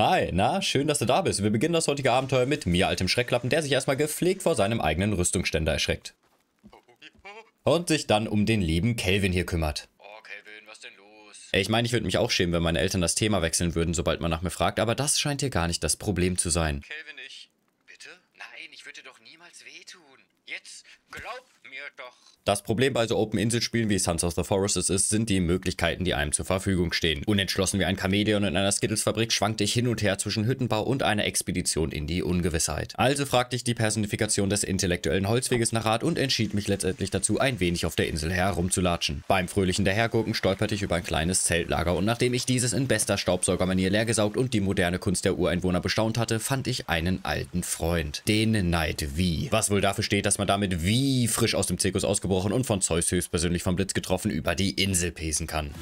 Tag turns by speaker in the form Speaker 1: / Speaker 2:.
Speaker 1: Hi, na, schön, dass du da bist. Wir beginnen das heutige Abenteuer mit mir, altem Schreckklappen, der sich erstmal gepflegt vor seinem eigenen Rüstungsständer erschreckt. Und sich dann um den lieben Kelvin hier kümmert.
Speaker 2: Oh, Kelvin, was denn los?
Speaker 1: Ich meine, ich würde mich auch schämen, wenn meine Eltern das Thema wechseln würden, sobald man nach mir fragt, aber das scheint hier gar nicht das Problem zu sein.
Speaker 2: Kelvin? Nein, ich würde doch niemals wehtun. Jetzt glaub mir doch.
Speaker 1: Das Problem bei so Open-Insel-Spielen wie Sons of the Forest es ist, sind die Möglichkeiten, die einem zur Verfügung stehen. Unentschlossen wie ein Chamäleon in einer Skittles-Fabrik schwankte ich hin und her zwischen Hüttenbau und einer Expedition in die Ungewissheit. Also fragte ich die Personifikation des intellektuellen Holzweges nach Rat und entschied mich letztendlich dazu, ein wenig auf der Insel herumzulatschen. Beim fröhlichen Dahergucken stolperte ich über ein kleines Zeltlager und nachdem ich dieses in bester Staubsaugermanier leergesaugt und die moderne Kunst der Ureinwohner bestaunt hatte, fand ich einen alten Freund. Den Night V. Was wohl dafür steht, dass man damit wie frisch aus dem Zirkus ausgebrochen und von Zeus höchstpersönlich vom Blitz getroffen über die Insel pesen kann.